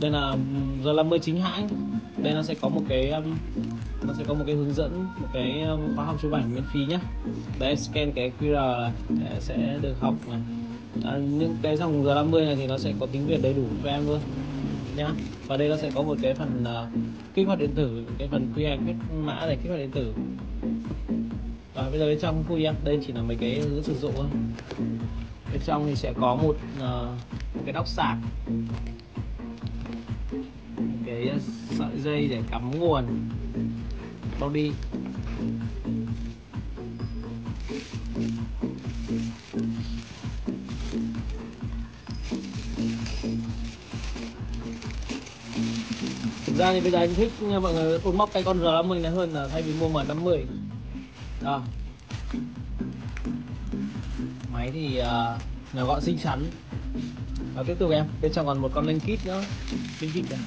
đây là giờ 50 chính hãng. Đây nó sẽ có một cái um, nó sẽ có một cái hướng dẫn một cái um, khóa học chụp ảnh miễn phí nhé đấy scan cái QR này sẽ được học này. À, những cái dòng giờ 50 này thì nó sẽ có tiếng Việt đầy đủ cho em luôn nhá. Và đây nó sẽ có một cái phần uh, kích hoạt điện tử cái phần QR quét mã để kích hoạt điện tử. Và bây giờ bên trong khui em đây chỉ là mấy cái hướng sử dụng thôi. Bên trong thì sẽ có một, uh, một cái đóc sạc cái ờ, sợi dây để cắm nguồn. Bao đi. Thực ra thì bây giờ anh thích mọi người ôm móc cái con R50 này hơn là thay vì mua M50 đó. Máy thì ờ, uh, nhỏ gọn xinh xắn và tiếp tục em. Bên trong còn một con lên kit nữa. Lên kit này.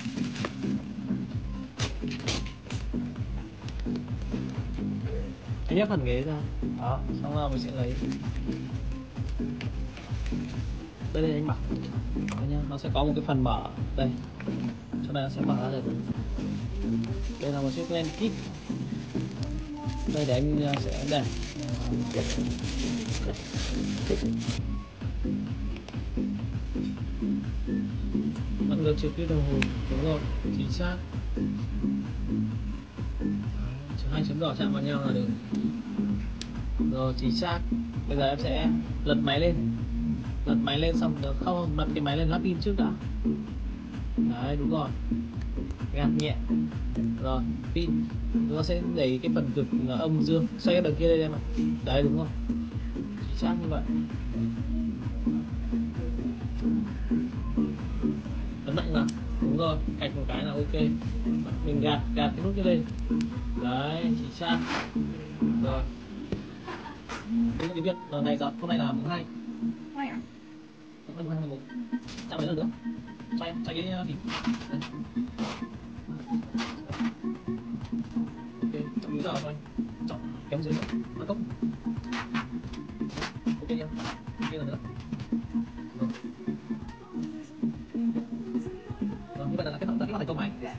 Anh nhấc phần ghế ra. Đó xong rồi mình sẽ lấy. Đây đây anh bảo đây nhá nó sẽ có một cái phần mở. Đây. Chỗ này nó sẽ mở ra được. Đây là một chiếc len kit. Đây để anh uh, sẽ để vẫn được chiều đồng hồ đúng rồi chính xác. Hai chấm đỏ chạm vào nhau là được. Rồi, chính xác. Bây giờ em sẽ lật máy lên. Lật máy lên xong được. Không lật cái máy lên lắp pin trước đã. Đấy, đúng rồi. Gạt nhẹ. Rồi, pin. Nó sẽ đẩy cái phần cực âm dương. Xoay cái đằng kia đây em ạ. Đấy, đúng rồi. Chính xác như vậy. Rồi. Cạch một cái là ok. Mình gạt gạt cái nút kia lên. Đấy chính xác rồi. Tiếng tiếng việt lần này giờ hôm nay là mùng hai. Hai mùng hai mùng một chạm đến nữa? Xoay xoay cái gì ok chọn lý do thôi chọn kéo dưới nữa? Bắt là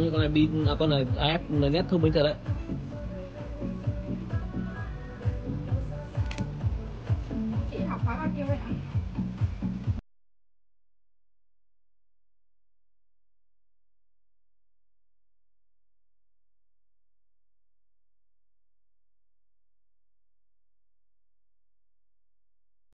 cái con này pin à, con này à, AF này nét thông minh thật đấy.